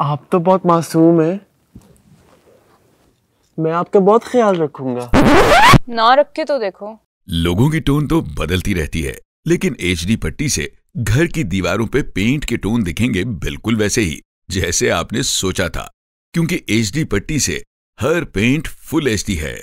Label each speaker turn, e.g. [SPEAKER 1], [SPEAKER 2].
[SPEAKER 1] आप तो बहुत मासूम है। मैं आपका बहुत ख्याल रखूँगा।
[SPEAKER 2] ना रख के तो देखो।
[SPEAKER 3] लोगों की टोन तो बदलती रहती है लेकिन एचडी पट्टी से घर की दीवारों पे पेंट के टोन दिखेंगे बिल्कुल वैसे ही जैसे आपने सोचा था क्योंकि एचडी पट्टी से हर पेंट फुल एचडी है।